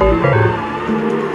Música